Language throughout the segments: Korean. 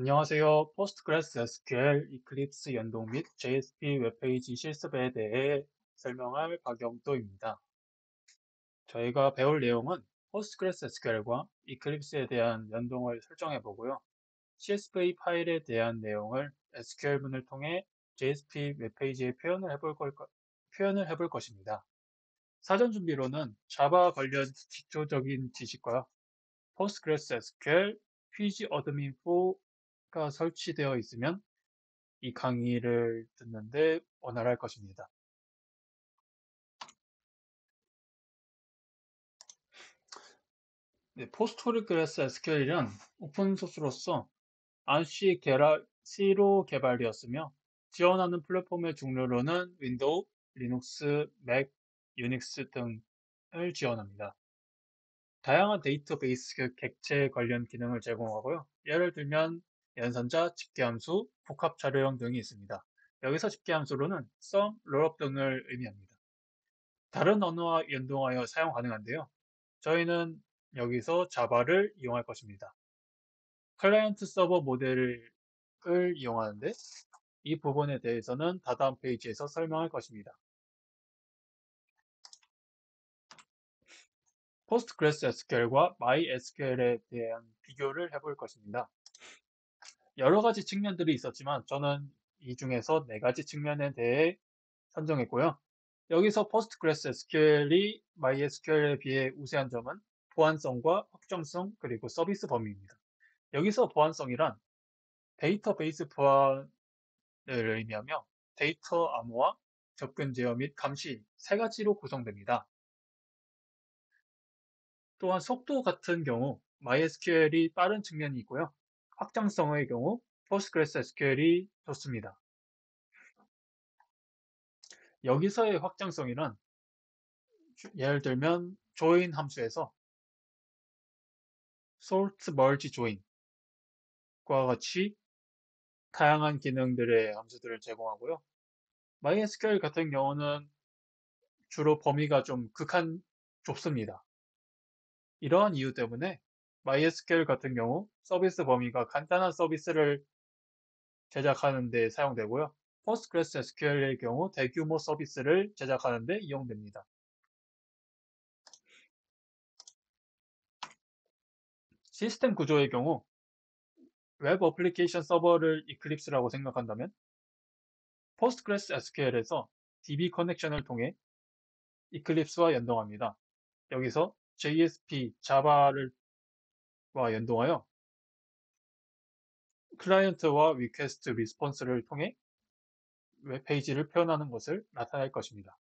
안녕하세요. Postgres SQL, Eclipse 연동 및 JSP 웹페이지 실습에 대해 설명할 박영도입니다. 저희가 배울 내용은 Postgres SQL과 Eclipse에 대한 연동을 설정해 보고요. CSV 파일에 대한 내용을 SQL문을 통해 JSP 웹페이지에 표현을 해볼, 걸, 표현을 해볼 것입니다. 사전 준비로는 Java 관련 기초적인 지식과 Postgres SQL, pgAdmin 4 가 설치되어 있으면 이 강의를 듣는데 원활할 것입니다. 네, Postgres SQL은 오픈소스로서 ANSI C로 개발되었으며 지원하는 플랫폼의 종류로는 Windows, Linux, Mac, 유닉스 등을 지원합니다. 다양한 데이터베이스 객체 관련 기능을 제공하고요. 예를 들면 연산자, 집계함수, 복합 자료형 등이 있습니다. 여기서 집계함수로는 sum, rollup 등을 의미합니다. 다른 언어와 연동하여 사용 가능한데요. 저희는 여기서 Java를 이용할 것입니다. 클라이언트 서버 모델을 이용하는데 이 부분에 대해서는 다다음 페이지에서 설명할 것입니다. Postgres SQL과 MySQL에 대한 비교를 해볼 것입니다. 여러 가지 측면들이 있었지만 저는 이 중에서 네 가지 측면에 대해 선정했고요. 여기서 Postgres SQL이 MySQL에 비해 우세한 점은 보안성과 확장성 그리고 서비스 범위입니다. 여기서 보안성이란 데이터베이스 보안을 의미하며 데이터 암호화, 접근 제어 및 감시 세 가지로 구성됩니다. 또한 속도 같은 경우 MySQL이 빠른 측면이 있고요. 확장성의 경우 Postgres SQL이 좋습니다. 여기서의 확장성이란 예를 들면 join 함수에서 sort, merge, join과 같이 다양한 기능들의 함수들을 제공하고요. MySQL 같은 경우는 주로 범위가 좀 극한 좁습니다. 이러한 이유 때문에 MySQL 같은 경우 서비스 범위가 간단한 서비스를 제작하는 데 사용되고요. Postgres SQL의 경우 대규모 서비스를 제작하는 데 이용됩니다. 시스템 구조의 경우 web application server를 Eclipse라고 생각한다면 Postgres SQL에서 DB 커넥션을 통해 Eclipse와 연동합니다. 여기서 JSP, Java를 와 연동하여 클라이언트와 request response를 통해 웹페이지를 표현하는 것을 나타낼 것입니다.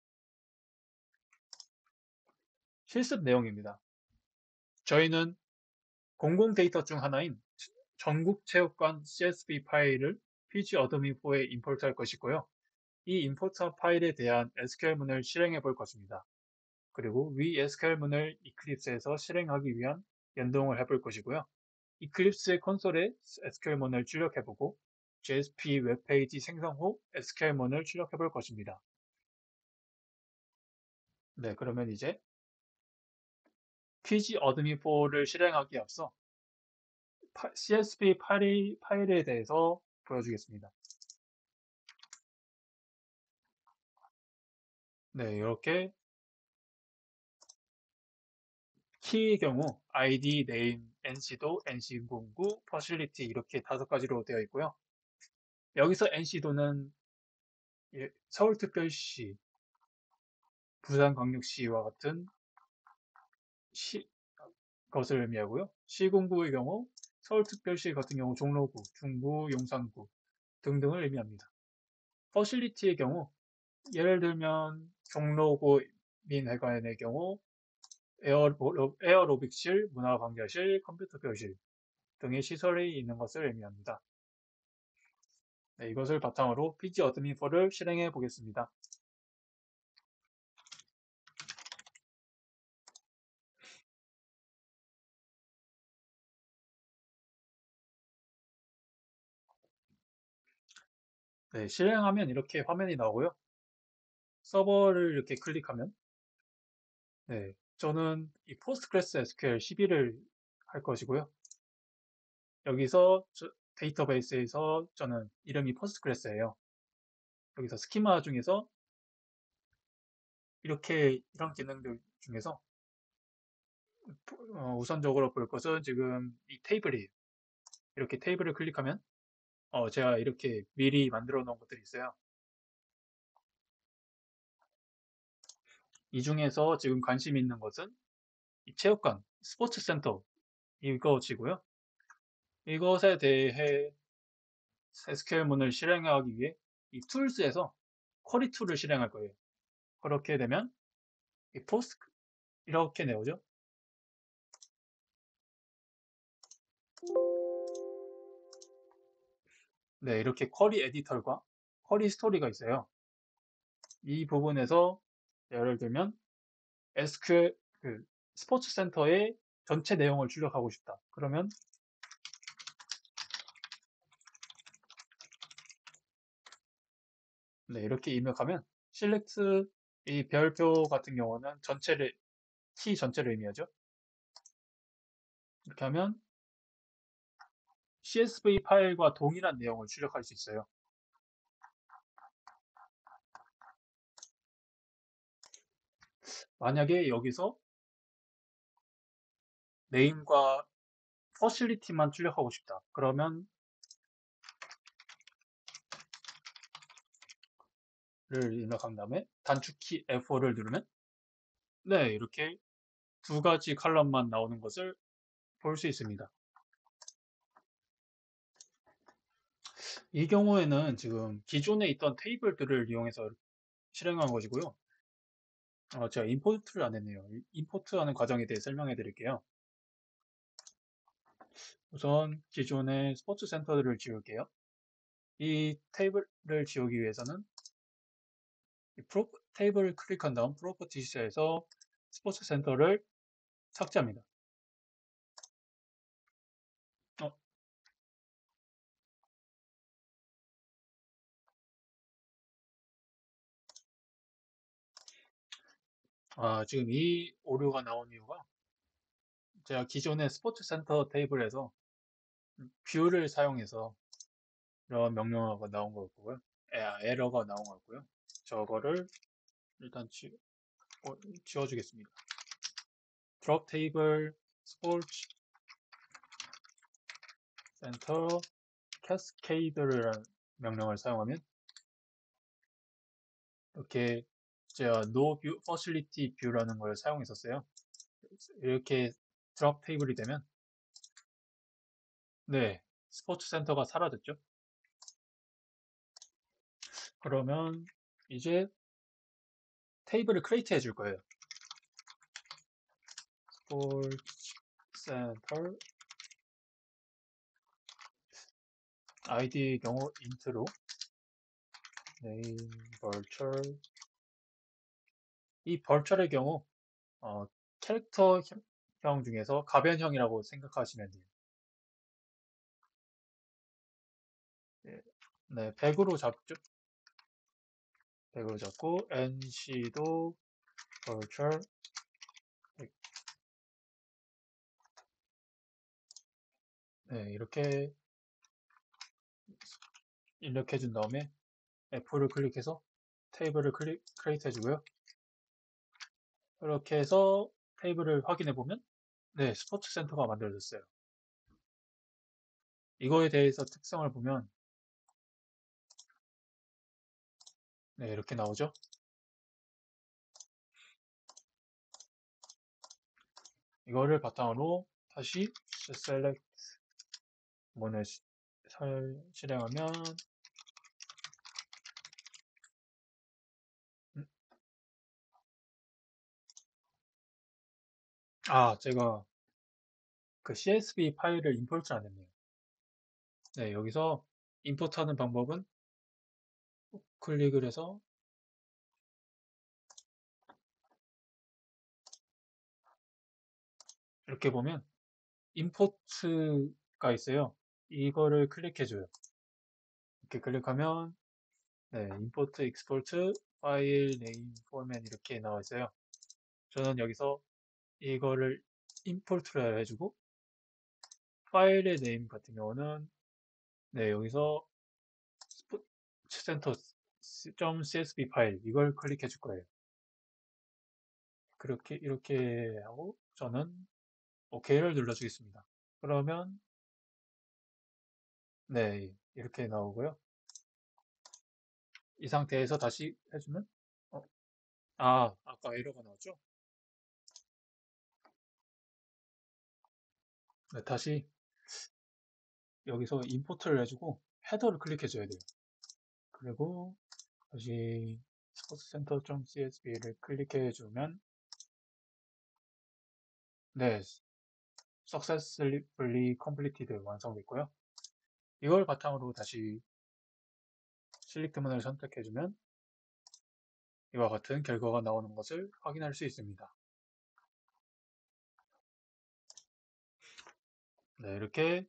실습 내용입니다. 저희는 공공 데이터 중 하나인 전국 체육관 CSV 파일을 PG 어드민4에 임포트 할 것이고요. 이 import 파일에 대한 SQL문을 실행해 볼 것입니다. 그리고 위 SQL문을 Eclipse에서 실행하기 위한 연동을 해볼 것이고요. Eclipse의 콘솔에 SQL문을 출력해보고 JSP 웹페이지 생성 후 SQL문을 출력해볼 것입니다. 네, 그러면 이제 pgAdmin 4를 실행하기 앞서 CSV 파일, 파일에 대해서 보여주겠습니다. 네, 이렇게 키의 경우 ID, name, NC도, NC09, facility 이렇게 다섯 가지로 되어 있고요. 여기서 NC도는 예, 서울특별시, 부산광역시와 같은 시, 것을 의미하고요. 시군구의 경우 서울특별시 같은 경우 종로구, 중구, 용산구 등등을 의미합니다. 퍼실리티의 경우 예를 들면 종로구 민회관의 경우 에어로빅실, 문화관계실, 컴퓨터 교실 등의 시설이 있는 것을 의미합니다. 네, 이것을 바탕으로 pgAdmin 4를 실행해 보겠습니다. 네, 실행하면 이렇게 화면이 나오고요. 서버를 이렇게 클릭하면 네, 저는 이 Postgres SQL 11을 할 것이고요. 여기서 데이터베이스에서 저는 이름이 Postgres예요. 여기서 스키마 중에서 이렇게 이런 기능들 중에서 어, 우선적으로 볼 것은 지금 이 테이블이에요. 이렇게 테이블을 클릭하면 어, 제가 이렇게 미리 만들어 놓은 것들이 있어요. 이 중에서 지금 관심 있는 것은 이 체육관, 스포츠 센터 이것이고요. 이것에 대해 SQL문을 실행하기 위해 이 Tools에서 Query Tool을 실행할 거예요. 그렇게 되면 이 포스트 이렇게 나오죠. 네, 이렇게 Query Editor과 Query History가 있어요. 이 부분에서 예를 들면 SQL 그 스포츠 센터의 전체 내용을 출력하고 싶다. 그러면 네, 이렇게 입력하면 select 이 별표 같은 경우는 전체를 키 전체를 의미하죠. 이렇게 하면 CSV 파일과 동일한 내용을 출력할 수 있어요. 만약에 여기서 네임과 퍼실리티만 출력하고 싶다. 그러면 를 입력한 다음에 단축키 F4를 누르면 네 이렇게 두 가지 칼럼만 나오는 것을 볼 수 있습니다. 이 경우에는 지금 기존에 있던 테이블들을 이용해서 실행한 것이고요. 어, 제가 import를 안 했네요. import하는 과정에 대해 설명해 드릴게요. 우선 기존의 스포츠 센터들을 지울게요. 이 테이블을 지우기 위해서는 테이블을 클릭한 다음 Properties에서 스포츠 센터를 삭제합니다. 아, 지금 이 오류가 나온 이유가 제가 기존의 스포츠 센터 테이블에서 view를 사용해서 이런 명령어가 나온 거고요. 에러가 나온 거고요. 저거를 일단 지, 어, 지워주겠습니다. drop table sports center cascade라는 명령을 사용하면 이렇게 제가 no view facility view라는 걸 사용했었어요. 이렇게 drop table이 되면 네 스포츠 센터가 사라졌죠. 그러면 이제 테이블을 create 해줄 거예요. sports center id의 경우 int로 name virtual 이 virtual의 경우 어, 캐릭터형 중에서 가변형이라고 생각하시면 돼요. 네, 100으로 잡죠. 100으로 잡고 NC도 100. 네, 이렇게 입력해 준 다음에 F를 클릭해서 테이블을 클릭, create 해주고요. 이렇게 해서 테이블을 확인해 보면 네, 스포츠 센터가 만들어졌어요. 이거에 대해서 특성을 보면 네, 이렇게 나오죠. 이거를 바탕으로 다시 select 문을 실행하면 아, 제가 그 CSV 파일을 임포트 안 했네요. 네, 여기서 임포트 하는 방법은 클릭을 해서 이렇게 보면 import가 있어요. 이거를 클릭해줘요. 이렇게 클릭하면 네, import, export, file, name, format 이렇게 나와 있어요. 저는 여기서 이거를 import를 해주고 파일의 name 같은 경우는 네, 여기서 center.csv 파일 이걸 클릭해 줄 거예요. 그렇게 이렇게 하고 저는 OK를 눌러주겠습니다. 그러면 네 이렇게 나오고요. 이 상태에서 다시 해주면 어, 아 아까 에러가 나왔죠? 네, 다시 여기서 임포트를 해주고 헤더를 클릭해 줘야 돼요. 그리고 다시 스포츠센터.csv를 클릭해 주면 네, successfully completed 완성됐고요. 이걸 바탕으로 다시 실릭트문을 선택해주면 이와 같은 결과가 나오는 것을 확인할 수 있습니다. 네, 이렇게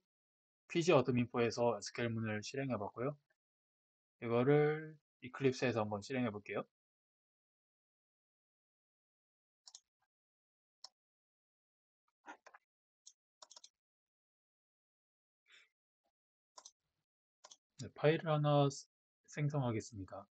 pg 어드민포에서 SQL문을 실행해 봤고요. 이거를 이클립스에서 한번 실행해 볼게요. 네, 파일을 하나 생성하겠습니다.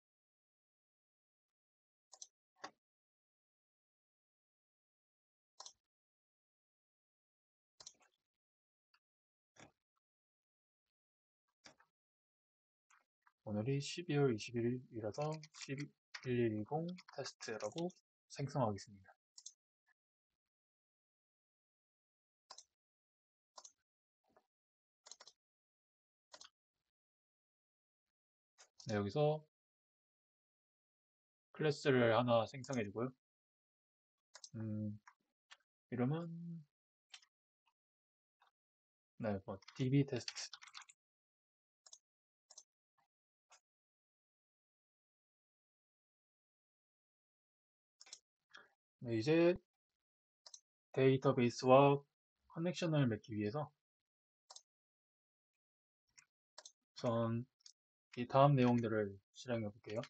오늘이 12월 21일이라서 1110 테스트라고 생성하겠습니다. 네, 여기서 클래스를 하나 생성해 주고요. 음, 이름은 네, 뭐 db 테스트 네, 이제 데이터베이스와 커넥션을 맺기 위해서 우선 이 다음 내용들을 실행해 볼게요.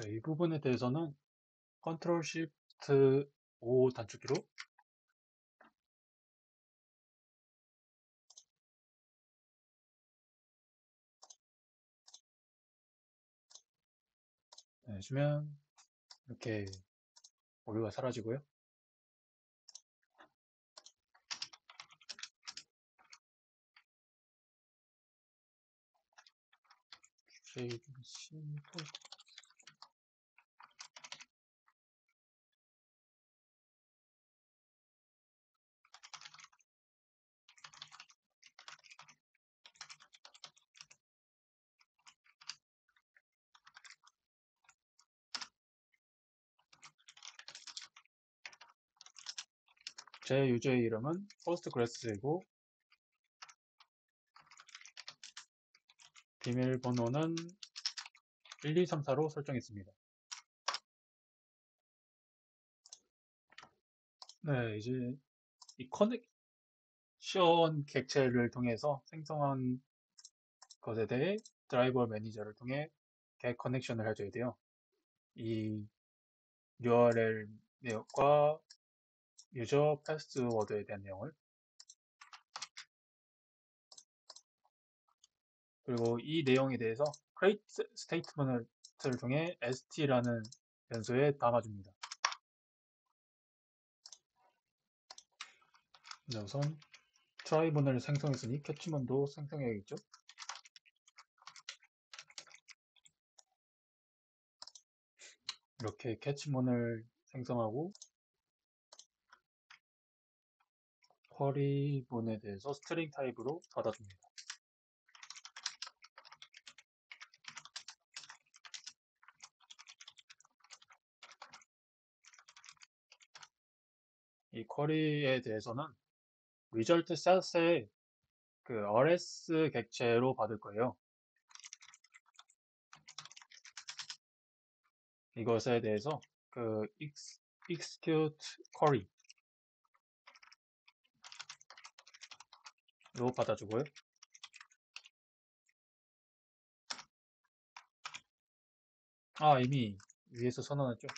네, 이 부분에 대해서는 컨트롤 시프트 5 단축키로 네, 해주면 이렇게 오류가 사라지고요. 제 유저의 이름은 postgres이고 비밀번호는 1234로 설정했습니다. 네, 이제 이 connection 객체를 통해서 생성한 것에 대해 driver manager를 통해 get connection을 해줘야 돼요. 이 URL 내용과 유저 패스워드에 대한 내용을 그리고 이 내용에 대해서 create statement을 통해 st라는 변수에 담아줍니다. 네, 우선 트라이본을 생성했으니 캐치먼도 생성해야겠죠. 이렇게 catch문을 생성하고 query 문에 대해서 string 타입으로 받아줍니다. 이 query에 대해서는 result set의 그 rs 객체로 받을 거예요. 이것에 대해서 그 execute query 로 받아주고요. 아, 이미 위에서 선언했죠.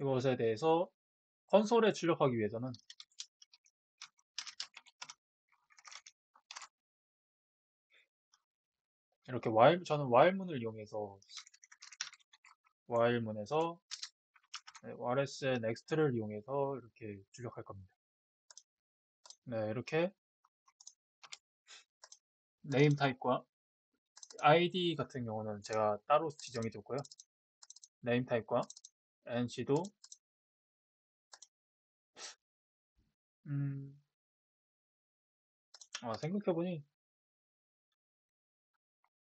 이것에 대해서 컨솔에 출력하기 위해서는 이렇게 while 저는 while문을 이용해서 while문에서 네, rs의 next를 이용해서 이렇게 출력할 겁니다. 네, 이렇게 name 타입과 id 같은 경우는 제가 따로 지정해 뒀고요. name 타입과 nc도 음, 아, 생각해보니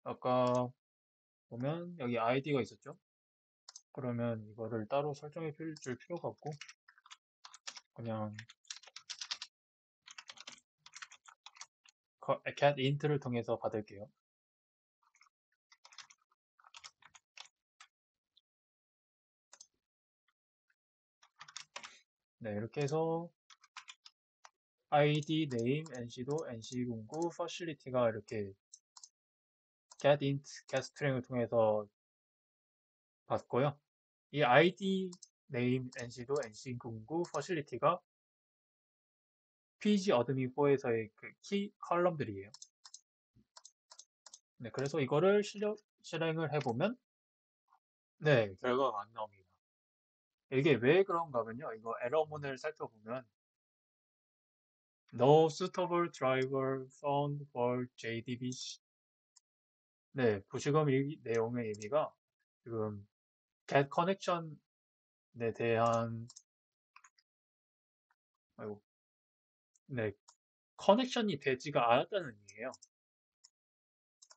아까 보면 여기 id가 있었죠. 그러면 이거를 따로 설정해 줄 필요가 없고 그냥 cat int를 통해서 받을게요. 네, 이렇게 해서 id, name, nc도 nc09 facility가 이렇게 get int, get string을 통해서 받고요. 이 id, name, nc도 nc09 facility가 pgAdmin4에서의 그 key column들이에요. 네, 그래서 이거를 실력, 실행을 해보면 네, 결과가 안 나옵니다. 이게 왜 그런가 하면요. 이거 에러문을 살펴보면 No suitable driver found for JDBC 네, 보시금 이 내용의 의미가 지금 get connection에 대한 아이고, 네, 커넥션이 되지가 않았다는 의미예요.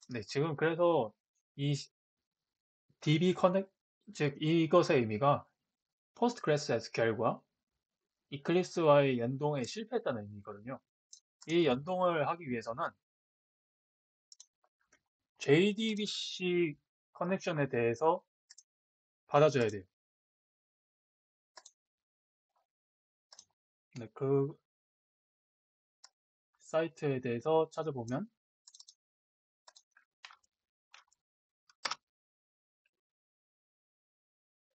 네, 지금 그래서 이 DB 커넥 즉 이것의 의미가 PostgreSQL과 이클립스와의 연동에 실패했다는 의미거든요. 이 연동을 하기 위해서는 JDBC 커넥션에 대해서 받아줘야 돼요. 네, 그 사이트에 대해서 찾아보면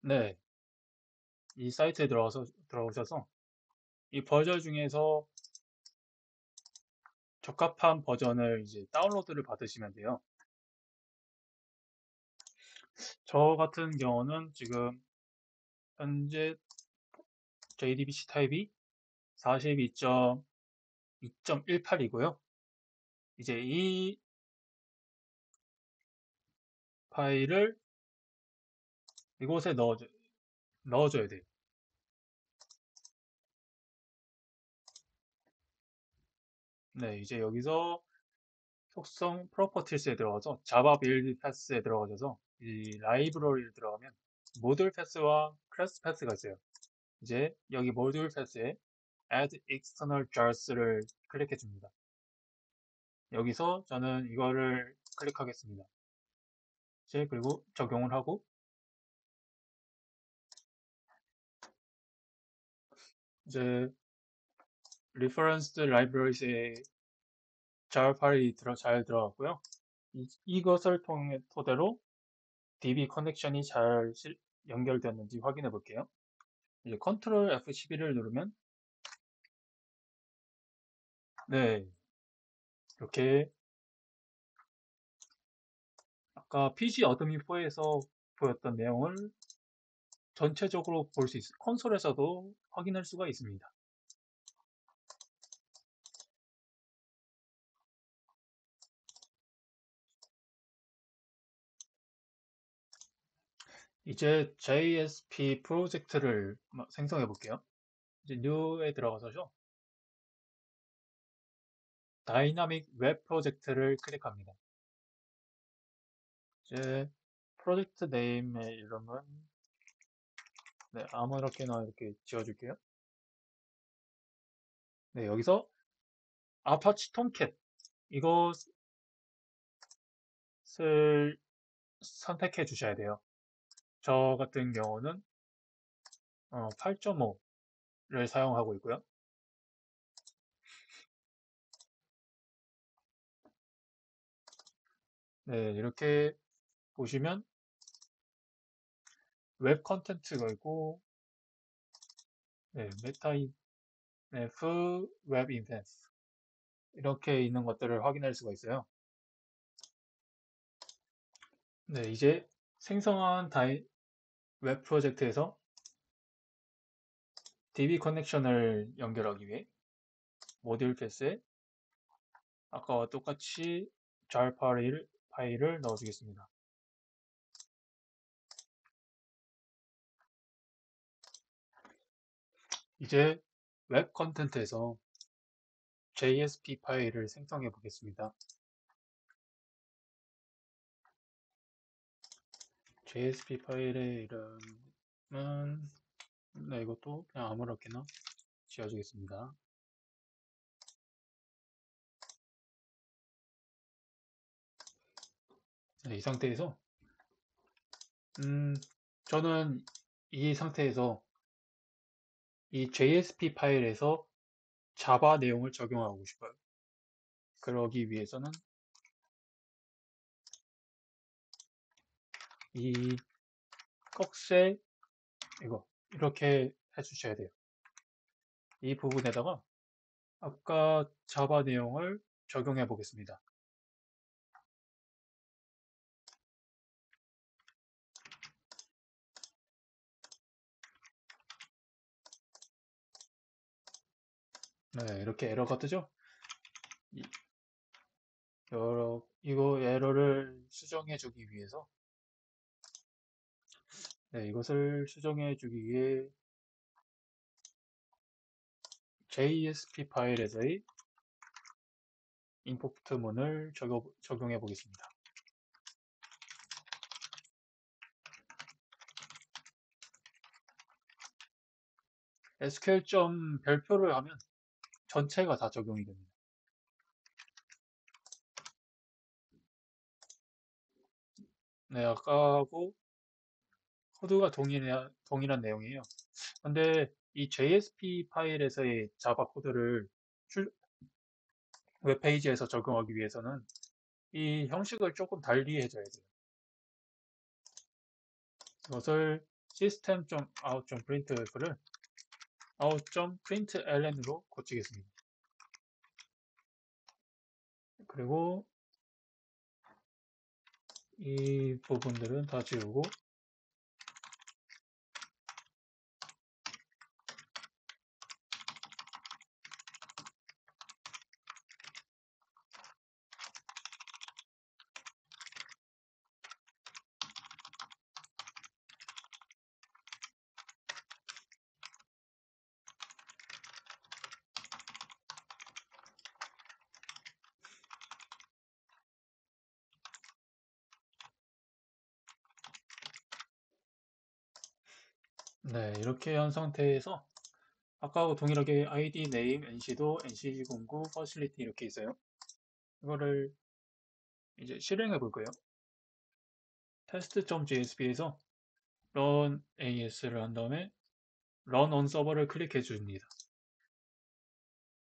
네, 이 사이트에 들어가서 들어오셔서 이 버전 중에서 적합한 버전을 이제 다운로드를 받으시면 돼요. 저 같은 경우는 지금 현재 JDBC 타입이 42.2.18이고요. 이제 이 파일을 이곳에 넣어줘, 넣어줘야 돼요. 네, 이제 여기서 속성 properties에 들어가서 Java build path에 들어가셔서 이 라이브러리를 들어가면 모듈 패스와 클래스 패스가 있어요. 이제 여기 모듈 패스에 add external jars를 클릭해 줍니다. 여기서 저는 이거를 클릭하겠습니다. 그리고 적용을 하고 이제 referenced libraries에 잘 파일이 들어, 잘 들어갔고요. 이, 이것을 통해 토대로 DB connection이 잘 실, 연결되었는지 확인해 볼게요. 이제 control F12를 누르면 네 이렇게 아까 pgAdmin4에서 보였던 내용을 전체적으로 볼 수 있, 콘솔에서도 확인할 수가 있습니다. 이제 JSP 프로젝트를 생성해 볼게요. 이제 New에 들어가서죠. dynamic web project를 클릭합니다. 이제 프로젝트 name의 이름은 네, 아무렇게나 이렇게 지워줄게요. 네, 여기서 Apache Tomcat 이것을 선택해 주셔야 돼요. 저 같은 경우는 어, 8.5를 사용하고 있고요. 네, 이렇게 보시면 web content가 있고 네, META-INF WEB-INF 이렇게 있는 것들을 확인할 수가 있어요. 네, 이제 생성한 dynamic web project에서 DB connection을 연결하기 위해 module path에 아까와 똑같이 jar 파일, 파일을 넣어주겠습니다. 이제 web content에서 JSP 파일을 생성해 보겠습니다. JSP 파일의 이름은 네, 이것도 그냥 아무렇게나 지어주겠습니다. 네, 이 상태에서 음, 저는 이 상태에서 이 JSP 파일에서 자바 내용을 적용하고 싶어요. 그러기 위해서는 이 꺽쇠 이거 이렇게 해주셔야 돼요. 이 부분에다가 아까 자바 내용을 적용해 보겠습니다. 네, 이렇게 에러가 뜨죠? 이, 여러, 이거 에러를 수정해 주기 위해서 네, 이것을 수정해 주기 위해 JSP 파일에서의 임포트 문을 적용, 적용해 보겠습니다. SQL 점 별표를 하면 전체가 다 적용이 됩니다. 네, 아까하고 코드가 동일해, 동일한 내용이에요. 근데 이 JSP 파일에서의 자바 코드를 출, 웹페이지에서 적용하기 위해서는 이 형식을 조금 달리 해줘야 돼요. 이것을 system.out.printf를 out.println으로 고치겠습니다. 그리고 이 부분들은 다 지우고 네, 이렇게 한 상태에서 아까하고 동일하게 id, name, nc도, ncg09, facility 이렇게 있어요. 이거를 이제 실행해 볼 거예요. test.jsp에서 run as를 한 다음에 run on server를 클릭해 줍니다.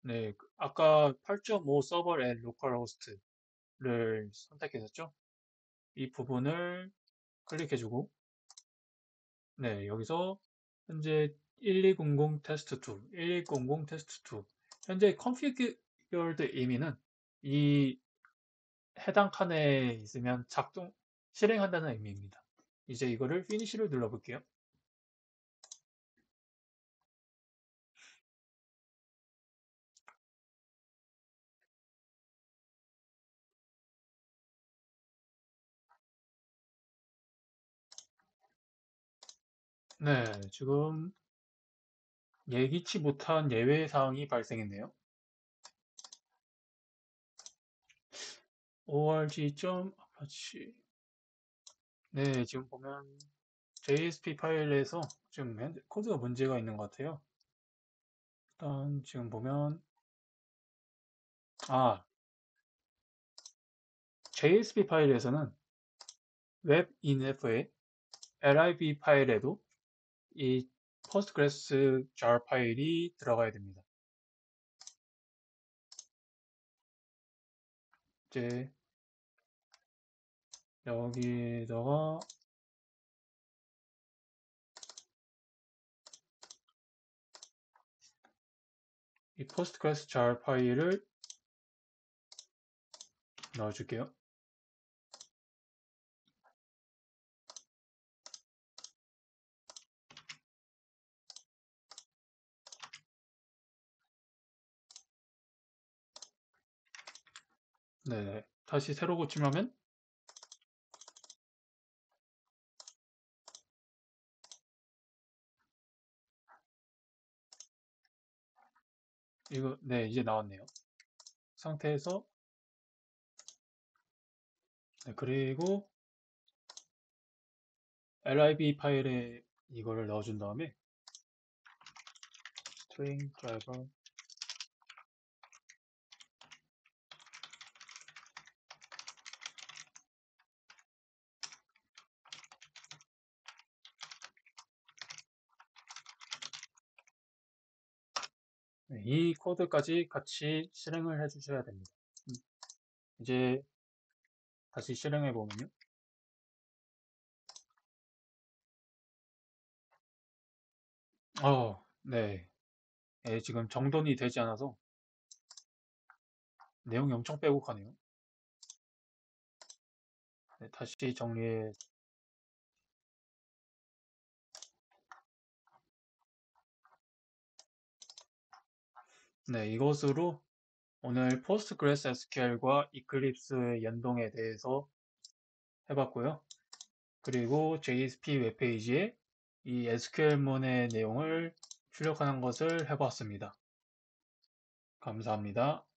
네, 아까 8.5 서버 and localhost를 선택했었죠? 이 부분을 클릭해 주고 네, 여기서 현재 1200 테스트 2, 1200 테스트 2 현재 configured 의미는 이 해당 칸에 있으면 작동 실행한다는 의미입니다. 이제 이거를 finish를 눌러볼게요. 네, 지금 예기치 못한 예외 사항이 발생했네요. org.apache 네, 지금 보면 JSP 파일에서 지금 코드가 문제가 있는 것 같아요. 일단 지금 보면 아 JSP 파일에서는 웹인프의 lib 파일에도 이 postgres jar 파일이 들어가야 됩니다. 이제 여기다가 이 postgres jar 파일을 넣어줄게요. 네, 다시 새로 고침하면 이거 네 이제 나왔네요. 상태에서 네, 그리고 lib 파일에 이거를 넣어준 다음에 네, 이 코드까지 같이 실행을 해 주셔야 됩니다. 음, 이제 다시 실행해 보면요. 어, 네. 예, 지금 정돈이 되지 않아서 내용이 엄청 빼곡하네요. 네, 다시 정리해 네, 이것으로 오늘 PostgreSQL과 Eclipse의 연동에 대해서 해봤고요. 그리고 JSP 웹페이지에 이 SQL문의 내용을 출력하는 것을 해봤습니다. 감사합니다.